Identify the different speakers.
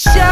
Speaker 1: Show.